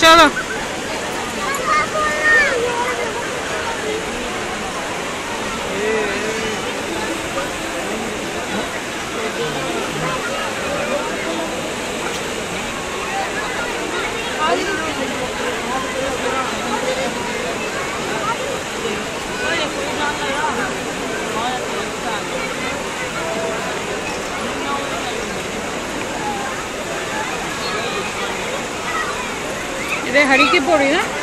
加了。de Hariki por vida. ¿no?